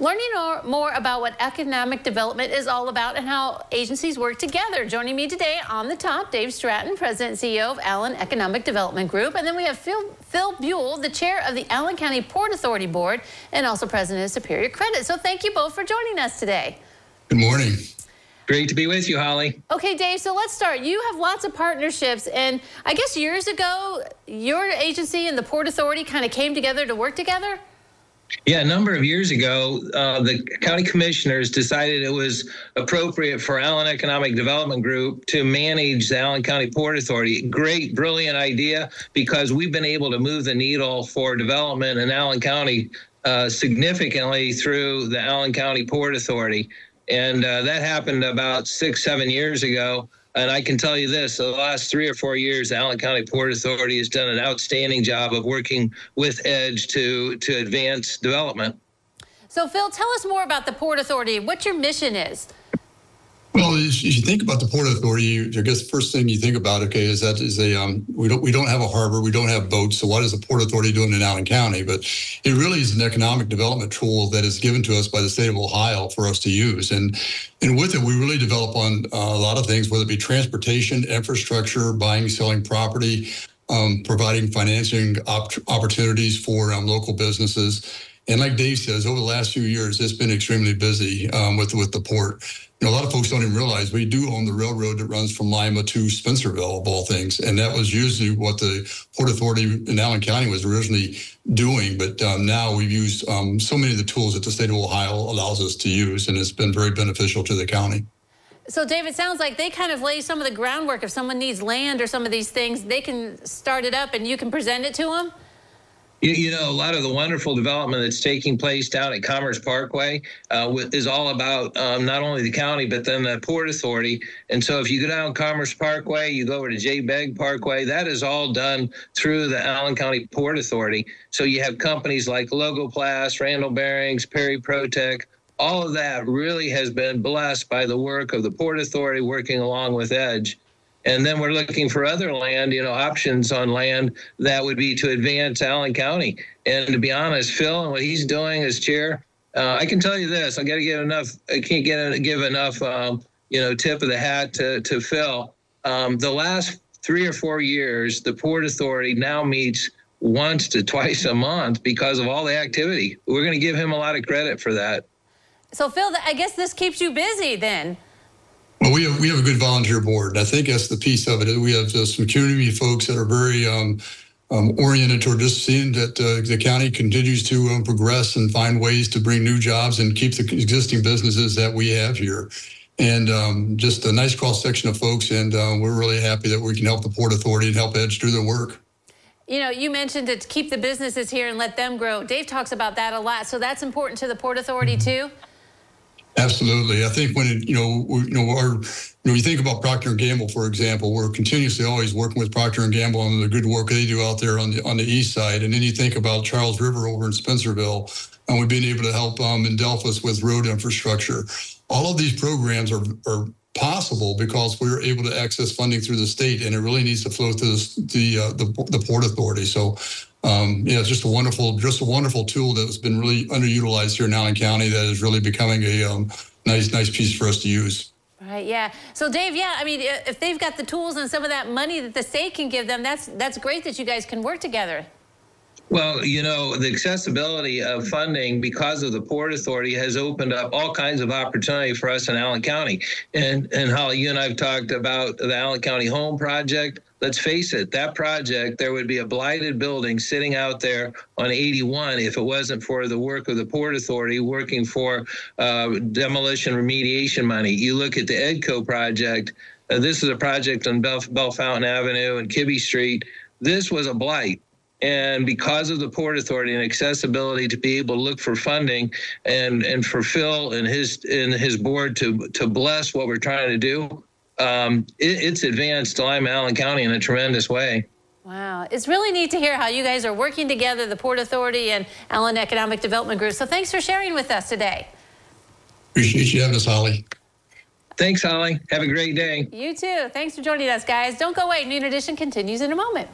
learning more about what economic development is all about and how agencies work together. Joining me today on the top, Dave Stratton, President and CEO of Allen Economic Development Group. And then we have Phil, Phil Buell, the chair of the Allen County Port Authority Board and also president of Superior Credit. So thank you both for joining us today. Good morning. Great to be with you, Holly. Okay, Dave, so let's start. You have lots of partnerships, and I guess years ago, your agency and the Port Authority kind of came together to work together? Yeah, a number of years ago, uh, the county commissioners decided it was appropriate for Allen Economic Development Group to manage the Allen County Port Authority. Great, brilliant idea because we've been able to move the needle for development in Allen County uh, significantly through the Allen County Port Authority. And uh, that happened about six, seven years ago. And I can tell you this: the last three or four years, the Allen County Port Authority has done an outstanding job of working with Edge to to advance development. So, Phil, tell us more about the Port Authority. What your mission is. Well, if you think about the Port Authority, I guess the first thing you think about, okay, is that is a um, we don't we don't have a harbor, we don't have boats. So what is the Port Authority doing in Allen County? But it really is an economic development tool that is given to us by the state of Ohio for us to use, and and with it, we really develop on uh, a lot of things, whether it be transportation, infrastructure, buying, selling property, um, providing financing op- opportunities for um, local businesses. And like Dave says, over the last few years, it's been extremely busy um, with with the port you know, a lot of folks don't even realize we do own the railroad that runs from Lima to Spencerville, of all things. And that was usually what the Port Authority in Allen County was originally doing. But um, now we've used um, so many of the tools that the state of Ohio allows us to use, and it's been very beneficial to the county. So, Dave, it sounds like they kind of lay some of the groundwork. If someone needs land or some of these things, they can start it up and you can present it to them? You, you, know, a lot of the wonderful development that's taking place down at Commerce Parkway uh, is all about um, not only the county, but then the Port Authority. And so if you go down Commerce Parkway, you go over to J. Begg Parkway, that is all done through the Allen County Port Authority. So you have companies like Logoplast, Randall Bearings, Perry proTECH, all of that really has been blessed by the work of the Port Authority working along with Edge. And then we're looking for other land, you know, options on land that would be to advance Allen County. And to be honest, Phil and what he's doing as chair, uh, I can tell you this: I got to give enough. I can't get give enough, um, you know, tip of the hat to to Phil. Um, the last three or four years, the Port Authority now meets once to twice a month because of all the activity. We're going to give him a lot of credit for that. So, Phil, I guess this keeps you busy then. Well, we have we have a good volunteer board. and I think that's the piece of it. We have uh, some community folks that are very um, um, oriented toward just seeing that uh, the county continues to um, progress and find ways to bring new jobs and keep the existing businesses that we have here. And um, just a nice cross section of folks, and uh, we're really happy that we can help the Port Authority and help Edge do their work. You know, you mentioned to keep the businesses here and let them grow. Dave talks about that a lot. So that's important to the Port Authority too. Absolutely. I think when it, you know, you know, our, you know, you think about Procter and Gamble, for example, we're continuously always working with Procter and Gamble on the good work they do out there on the on the east side, and then you think about Charles River over in Spencerville, and we've been able to help um, Adelphus with road infrastructure. All of these programs are are possible because we are able to access funding through the state, and it really needs to flow through the the, uh, the, the port authority. So um, yeah, it's just a wonderful, just a wonderful tool that has been really underutilized here in Allen County. That is really becoming a um, nice, nice piece for us to use. Right. Yeah. So, Dave. Yeah. I mean, if they've got the tools and some of that money that the state can give them, that's that's great that you guys can work together. Well, you know, the accessibility of funding because of the Port Authority has opened up all kinds of opportunity for us in Allen County. And and Holly, you and I've talked about the Allen County Home Project. Let's face it, that project, there would be a blighted building sitting out there on 81 if it wasn't for the work of the Port Authority working for uh, demolition remediation money. You look at the EDCO project. Uh, this is a project on Bell, Bellefontaine Avenue and Kibbe Street. This was a blight and because of the Port Authority and accessibility to be able to look for funding and and for Phil and his and his board to to bless what we're trying to do, um, it, it's advanced Lima Allen County in a tremendous way. Wow, it's really neat to hear how you guys are working together, the Port Authority and Allen Economic Development Group. So thanks for sharing with us today. Appreciate you having us, Holly. Thanks, Holly. Have a great day. You too. Thanks for joining us, guys. Don't go away. Noon Edition continues in a moment.